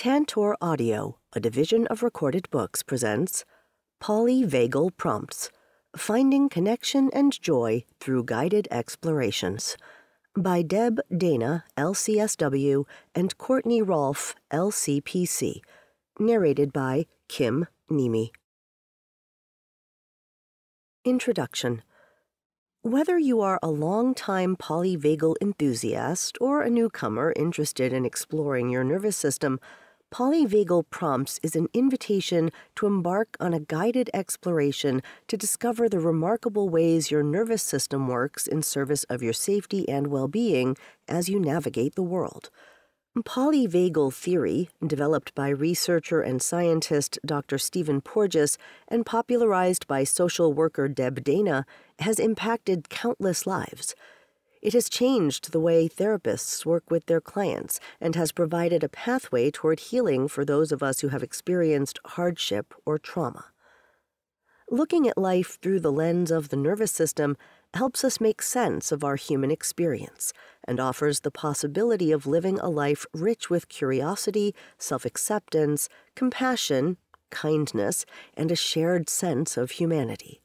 Tantor Audio, a division of recorded books, presents Polyvagal Prompts Finding Connection and Joy Through Guided Explorations by Deb Dana, LCSW, and Courtney Rolfe, LCPC. Narrated by Kim Niemi. Introduction whether you are a long-time polyvagal enthusiast or a newcomer interested in exploring your nervous system, Polyvagal Prompts is an invitation to embark on a guided exploration to discover the remarkable ways your nervous system works in service of your safety and well being as you navigate the world. Polyvagal theory, developed by researcher and scientist Dr. Stephen Porges and popularized by social worker Deb Dana, has impacted countless lives. It has changed the way therapists work with their clients and has provided a pathway toward healing for those of us who have experienced hardship or trauma. Looking at life through the lens of the nervous system helps us make sense of our human experience and offers the possibility of living a life rich with curiosity, self acceptance, compassion, kindness, and a shared sense of humanity.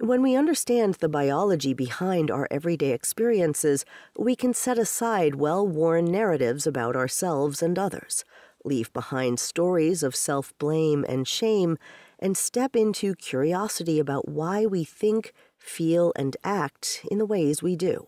When we understand the biology behind our everyday experiences, we can set aside well worn narratives about ourselves and others, leave behind stories of self blame and shame, and step into curiosity about why we think, feel, and act in the ways we do.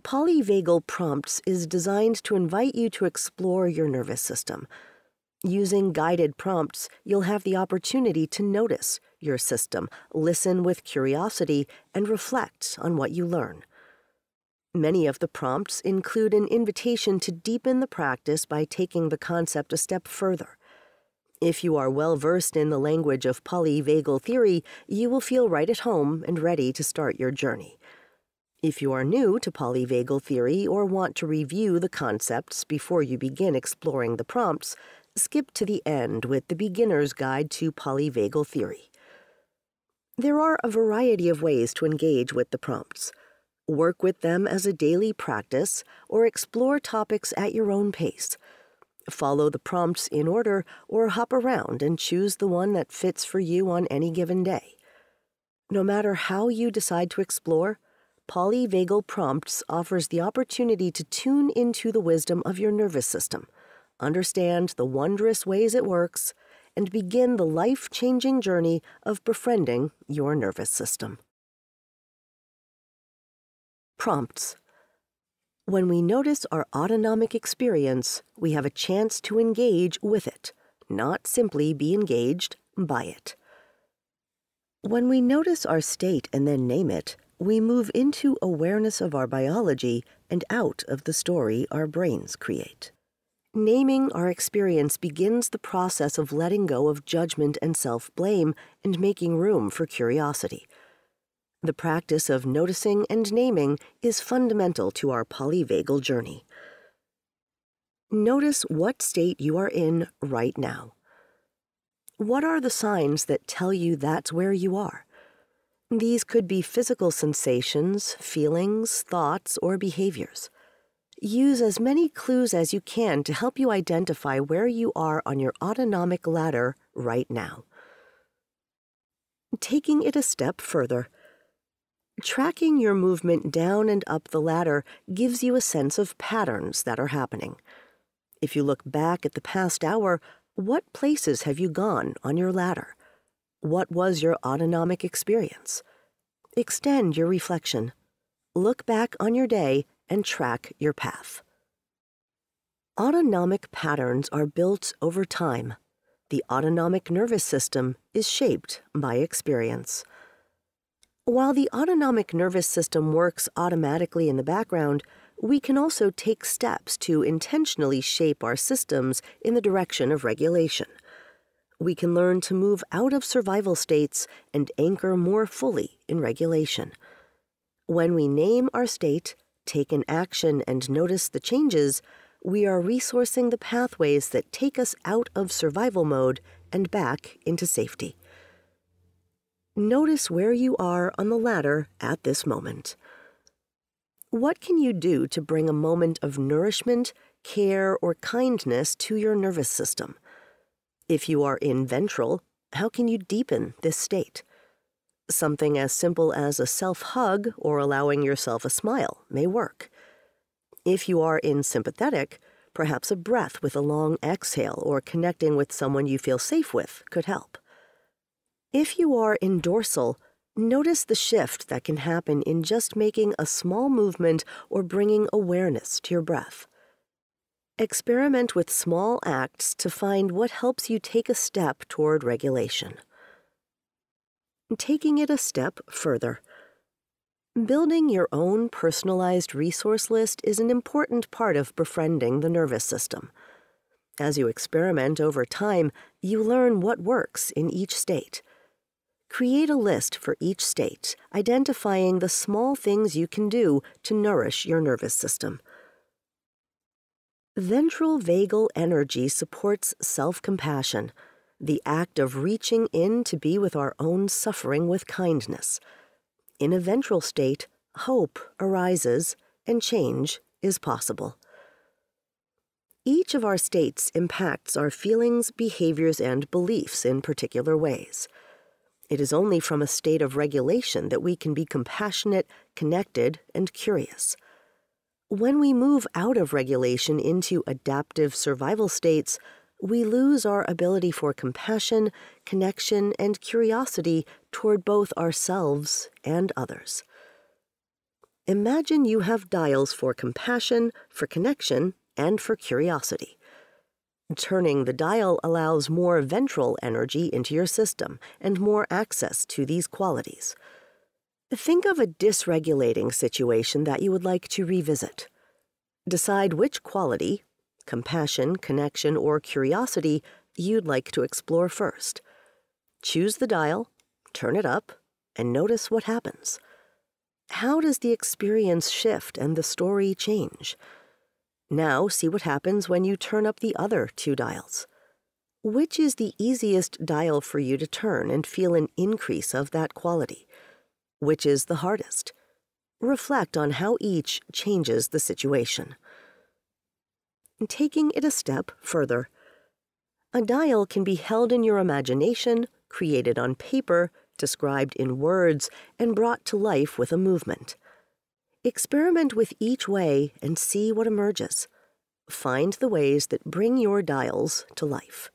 Polyvagal Prompts is designed to invite you to explore your nervous system. Using guided prompts, you'll have the opportunity to notice your system, listen with curiosity, and reflect on what you learn. Many of the prompts include an invitation to deepen the practice by taking the concept a step further. If you are well versed in the language of polyvagal theory, you will feel right at home and ready to start your journey. If you are new to polyvagal theory or want to review the concepts before you begin exploring the prompts, skip to the end with the beginner's guide to polyvagal theory. There are a variety of ways to engage with the prompts. Work with them as a daily practice or explore topics at your own pace follow the prompts in order, or hop around and choose the one that fits for you on any given day. No matter how you decide to explore, Polyvagal Prompts offers the opportunity to tune into the wisdom of your nervous system, understand the wondrous ways it works, and begin the life changing journey of befriending your nervous system. Prompts when we notice our autonomic experience, we have a chance to engage with it, not simply be engaged by it. When we notice our state and then name it, we move into awareness of our biology and out of the story our brains create. Naming our experience begins the process of letting go of judgment and self blame and making room for curiosity. The practice of noticing and naming is fundamental to our polyvagal journey. Notice what state you are in right now. What are the signs that tell you that's where you are? These could be physical sensations, feelings, thoughts, or behaviors. Use as many clues as you can to help you identify where you are on your autonomic ladder right now. Taking it a step further, Tracking your movement down and up the ladder gives you a sense of patterns that are happening. If you look back at the past hour, what places have you gone on your ladder? What was your autonomic experience? Extend your reflection. Look back on your day and track your path. Autonomic patterns are built over time. The autonomic nervous system is shaped by experience. While the autonomic nervous system works automatically in the background, we can also take steps to intentionally shape our systems in the direction of regulation. We can learn to move out of survival states and anchor more fully in regulation. When we name our state, take an action, and notice the changes, we are resourcing the pathways that take us out of survival mode and back into safety. Notice where you are on the ladder at this moment. What can you do to bring a moment of nourishment, care, or kindness to your nervous system. If you are in ventral, how can you deepen this state? Something as simple as a self hug or allowing yourself a smile may work. If you are in sympathetic, perhaps a breath with a long exhale or connecting with someone you feel safe with could help. If you are in dorsal, notice the shift that can happen in just making a small movement or bringing awareness to your breath. Experiment with small acts to find what helps you take a step toward regulation. Taking it a step further. Building your own personalized resource list is an important part of befriending the nervous system. As you experiment over time, you learn what works in each state. Create a list for each state, identifying the small things you can do to nourish your nervous system. Ventral vagal energy supports self compassion, the act of reaching in to be with our own suffering with kindness. In a ventral state, hope arises and change is possible. Each of our states impacts our feelings, behaviors, and beliefs in particular ways. It is only from a state of regulation that we can be compassionate, connected, and curious. When we move out of regulation into adaptive survival states, we lose our ability for compassion, connection, and curiosity toward both ourselves and others. Imagine you have dials for compassion, for connection, and for curiosity. Turning the dial allows more ventral energy into your system and more access to these qualities. Think of a dysregulating situation that you would like to revisit. Decide which quality, compassion, connection, or curiosity, you'd like to explore first. Choose the dial, turn it up, and notice what happens. How does the experience shift and the story change? Now see what happens when you turn up the other two dials. Which is the easiest dial for you to turn and feel an increase of that quality? Which is the hardest? Reflect on how each changes the situation. Taking it a step further, a dial can be held in your imagination, created on paper, described in words, and brought to life with a movement. Experiment with each way and see what emerges. Find the ways that bring your dials to life.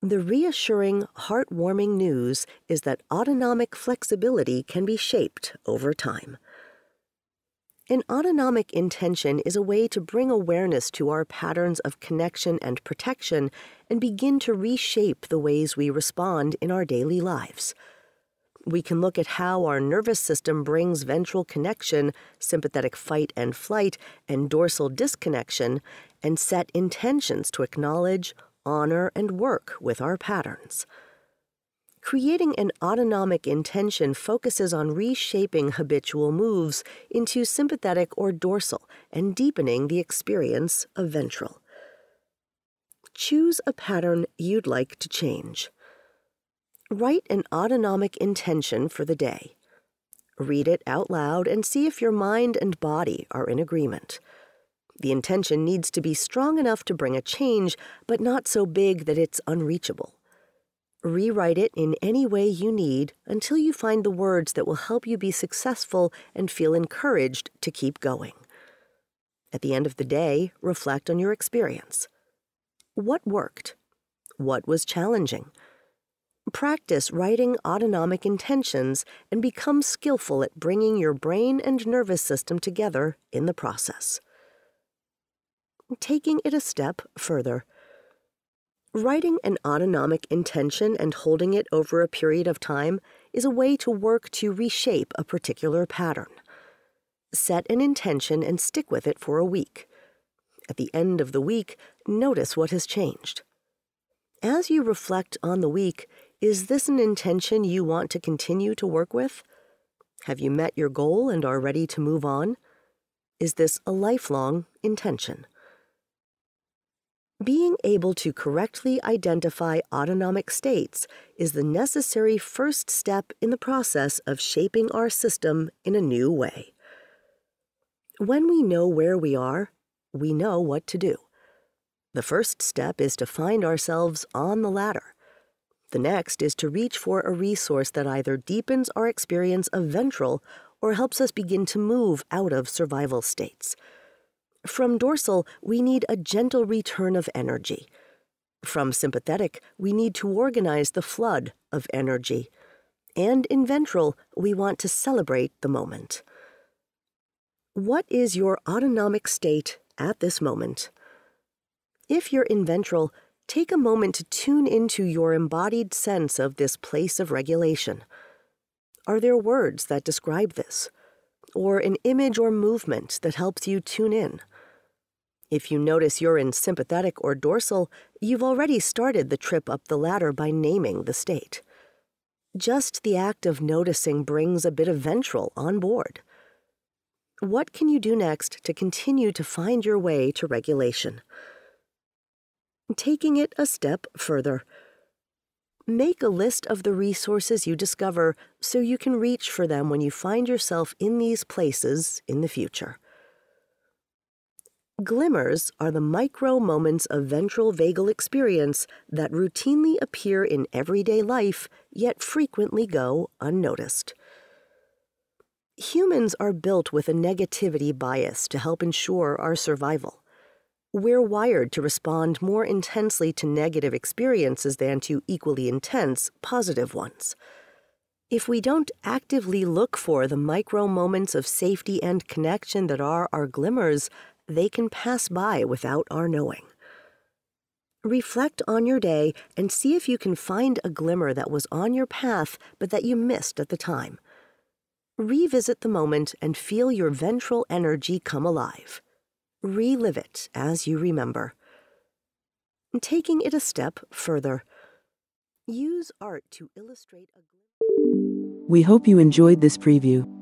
The reassuring, heartwarming news is that autonomic flexibility can be shaped over time. An autonomic intention is a way to bring awareness to our patterns of connection and protection and begin to reshape the ways we respond in our daily lives. We can look at how our nervous system brings ventral connection, sympathetic fight and flight, and dorsal disconnection, and set intentions to acknowledge, honor, and work with our patterns. Creating an autonomic intention focuses on reshaping habitual moves into sympathetic or dorsal and deepening the experience of ventral. Choose a pattern you'd like to change. Write an autonomic intention for the day. Read it out loud and see if your mind and body are in agreement. The intention needs to be strong enough to bring a change, but not so big that it's unreachable. Rewrite it in any way you need until you find the words that will help you be successful and feel encouraged to keep going. At the end of the day, reflect on your experience. What worked? What was challenging? Practice writing autonomic intentions and become skillful at bringing your brain and nervous system together in the process taking it a step further. Writing an autonomic intention and holding it over a period of time is a way to work to reshape a particular pattern. Set an intention and stick with it for a week. At the end of the week, notice what has changed. As you reflect on the week, is this an intention you want to continue to work with? Have you met your goal and are ready to move on? Is this a lifelong intention? Being able to correctly identify autonomic states is the necessary first step in the process of shaping our system in a new way. When we know where we are, we know what to do. The first step is to find ourselves on the ladder. The next is to reach for a resource that either deepens our experience of ventral or helps us begin to move out of survival states. From dorsal, we need a gentle return of energy. From sympathetic, we need to organize the flood of energy. And in ventral, we want to celebrate the moment. What is your autonomic state at this moment? If you're in ventral, take a moment to tune into your embodied sense of this place of regulation. Are there words that describe this? Or an image or movement that helps you tune in? If you notice you're in sympathetic or dorsal, you've already started the trip up the ladder by naming the state. Just the act of noticing brings a bit of ventral on board. What can you do next to continue to find your way to regulation? Taking it a step further. Make a list of the resources you discover so you can reach for them when you find yourself in these places in the future. Glimmers are the micro moments of ventral vagal experience that routinely appear in everyday life, yet frequently go unnoticed. Humans are built with a negativity bias to help ensure our survival. We're wired to respond more intensely to negative experiences than to equally intense positive ones. If we don't actively look for the micro moments of safety and connection that are our glimmers, they can pass by without our knowing. Reflect on your day and see if you can find a glimmer that was on your path but that you missed at the time. Revisit the moment and feel your ventral energy come alive. Relive it as you remember. Taking it a step further, use art to illustrate a. We hope you enjoyed this preview.